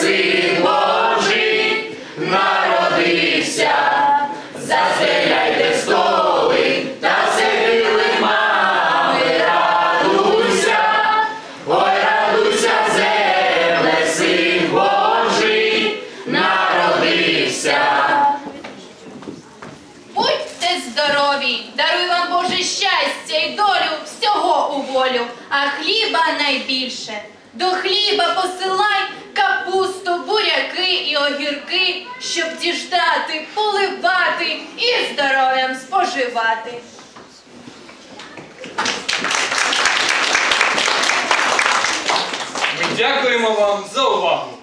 син Божий народився, застеляйте столи та сидили мами, ой, радуйся, земле, син Божий народився. Будьте здорові, даруй вам Боже щастя і долю всього у волю, а хліба найбільше. До хліба посилай огірки, щоб діждати, поливати і здоров'ям споживати. Ми дякуємо вам за увагу.